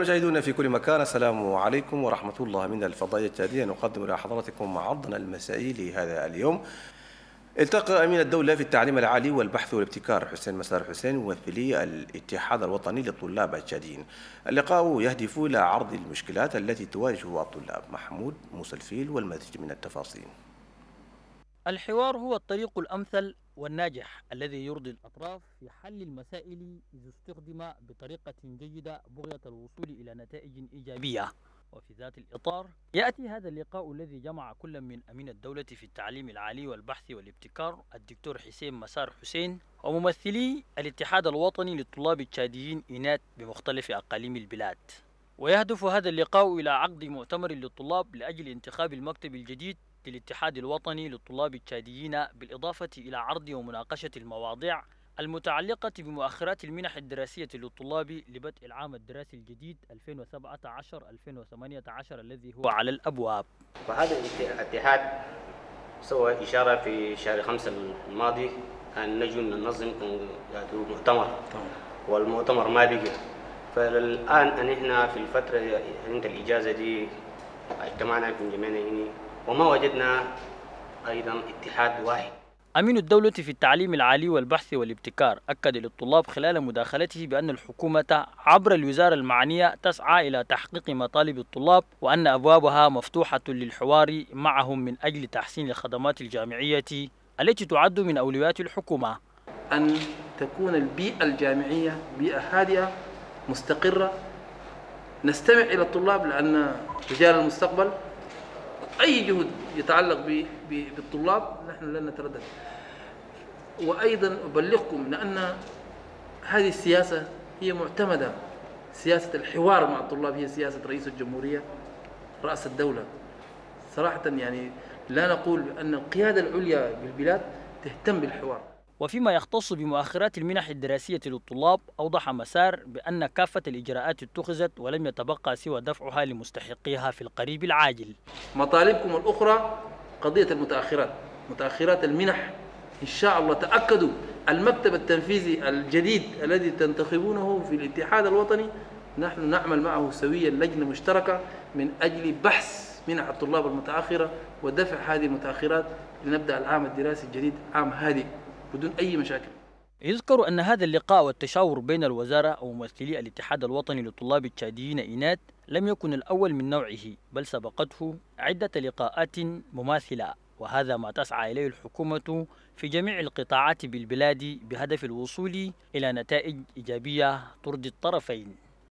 مشاهدونا في كل مكان السلام عليكم ورحمة الله من الفضائية التالية نقدم إلى حضراتكم عرضنا المسائي لهذا اليوم. التقى أمين الدولة في التعليم العالي والبحث والابتكار حسين مسار حسين ممثلي الاتحاد الوطني للطلاب التشاديين اللقاء يهدف إلى عرض المشكلات التي تواجه الطلاب. محمود موسى الفيل والمزيد من التفاصيل. الحوار هو الطريق الأمثل والناجح الذي يرضي الأطراف في حل المسائل إذا استخدم بطريقة جيدة بغية الوصول إلى نتائج إيجابية. وفي ذات الإطار يأتي هذا اللقاء الذي جمع كل من أمين الدولة في التعليم العالي والبحث والابتكار الدكتور حسين مسار حسين وممثلي الاتحاد الوطني للطلاب التشاديين إينات بمختلف أقاليم البلاد. ويهدف هذا اللقاء إلى عقد مؤتمر للطلاب لأجل انتخاب المكتب الجديد للاتحاد الوطني للطلاب التشاديين بالإضافة إلى عرض ومناقشة المواضيع المتعلقة بمؤخرات المنح الدراسية للطلاب لبدء العام الدراسي الجديد 2017-2018 الذي هو على الأبواب. وهذا الاتحاد سوى إشارة في شهر خمسة الماضي أن نجي ننظم مؤتمر. والمؤتمر ما بقي. فالآن أن إحنا في الفترة عند الإجازة دي اجتمعنا في جميعنا هنا وما وجدنا أيضا اتحاد واحد. أمين الدولة في التعليم العالي والبحث والابتكار أكد للطلاب خلال مداخلته بأن الحكومة عبر الوزارة المعنية تسعى إلى تحقيق مطالب الطلاب وأن أبوابها مفتوحة للحوار معهم من أجل تحسين الخدمات الجامعية التي تعد من أولويات الحكومة. أن تكون البيئة الجامعية بيئة هادئة مستقرة. نستمع إلى الطلاب لأن رجال المستقبل أي جهد يتعلق بالطلاب نحن لن نتردد. وأيضا أبلغكم لأن هذه السياسة هي معتمدة. سياسة الحوار مع الطلاب هي سياسة رئيس الجمهورية رأس الدولة. صراحة يعني لا نقول بأن القيادة العليا بالبلاد تهتم بالحوار. وفيما يختص بمؤخرات المنح الدراسية للطلاب أوضح مسار بأن كافة الإجراءات اتخذت ولم يتبقى سوى دفعها لمستحقيها في القريب العاجل. مطالبكم الأخرى قضية المتأخرات متأخرات المنح. إن شاء الله تأكدوا المكتب التنفيذي الجديد الذي تنتخبونه في الاتحاد الوطني نحن نعمل معه سويا لجنة مشتركة من أجل بحث منح الطلاب المتأخرة ودفع هذه المتأخرات لنبدأ العام الدراسي الجديد عام هادئ. بدون أي مشاكل. يذكر أن هذا اللقاء والتشاور بين الوزارة وممثلي الاتحاد الوطني للطلاب التشاديين إينات لم يكن الأول من نوعه بل سبقته عدة لقاءات مماثلة وهذا ما تسعى إليه الحكومة في جميع القطاعات بالبلاد بهدف الوصول إلى نتائج إيجابية ترضي الطرفين.